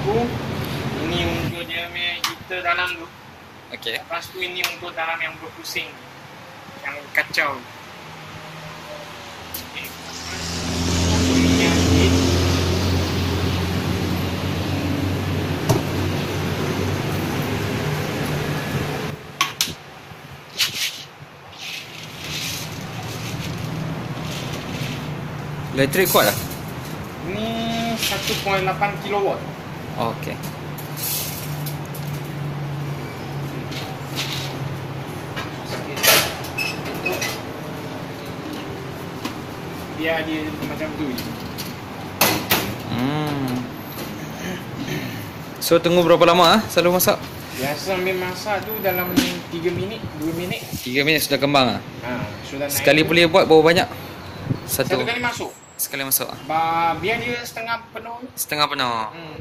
lampu. Ini untuk dia punya heater dalam tu. Okey. Lepas tu ini untuk dalam yang berpusing. Yang kacau. Elektrik kuat lah. Ini 1.8 kilowatt. Okey. Biar dia macam tu je. Hmm. So tunggu berapa lama ah selalu masak? Biasa ambil masak tu dalam 3 minit, 2 minit. 3 minit sudah kembang ah. Ha, sudah naik. Sekali boleh buat berapa banyak? Satu. Satu kali masuk. Sekali masuk ah. Ba, biar dia setengah penuh. Setengah penuh. Hmm.